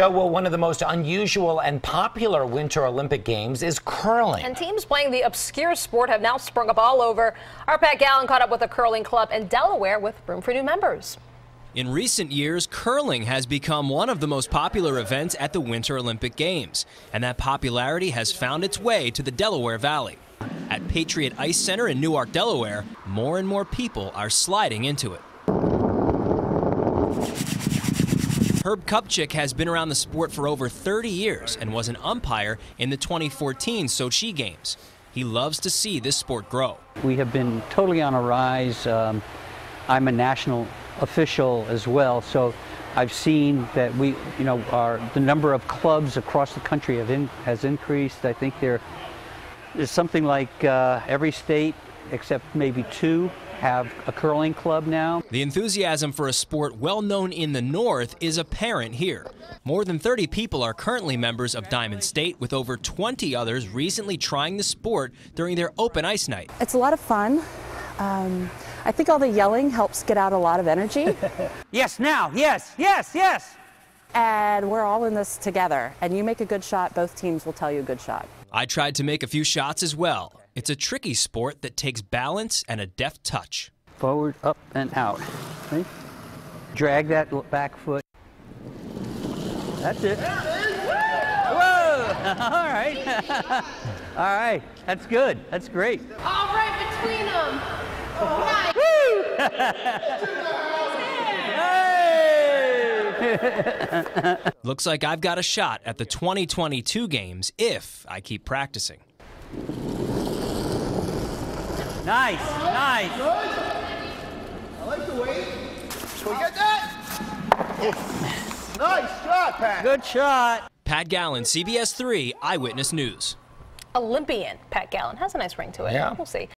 Well, one of the most unusual and popular Winter Olympic Games is curling. And teams playing the obscure sport have now sprung up all over. Our Pat Gallen caught up with a curling club in Delaware with room for new members. In recent years, curling has become one of the most popular events at the Winter Olympic Games, and that popularity has found its way to the Delaware Valley. At Patriot Ice Center in Newark, Delaware, more and more people are sliding into it. Herb Kupchik has been around the sport for over 30 years and was an umpire in the 2014 Sochi Games. He loves to see this sport grow. We have been totally on a rise. Um, I'm a national official as well, so I've seen that we, you know, our the number of clubs across the country have in, has increased. I think there is something like uh, every state except maybe two have a curling club now. The enthusiasm for a sport well known in the North is apparent here. More than 30 people are currently members of Diamond State, with over 20 others recently trying the sport during their open ice night. It's a lot of fun. Um, I think all the yelling helps get out a lot of energy. yes, now, yes, yes, yes. And we're all in this together. And you make a good shot, both teams will tell you a good shot. I tried to make a few shots as well. It's a tricky sport that takes balance and a deft touch. Forward, up, and out. Right? Drag that back foot. That's it. Whoa! All right. All right. That's good. That's great. All right between them. All right. Looks like I've got a shot at the 2022 games if I keep practicing. Nice, nice. I like the weight. Can we get that? nice shot, Pat. Good shot. Pat Gallen, CBS 3 Eyewitness News. Olympian Pat Gallen has a nice ring to it. Yeah. We'll see.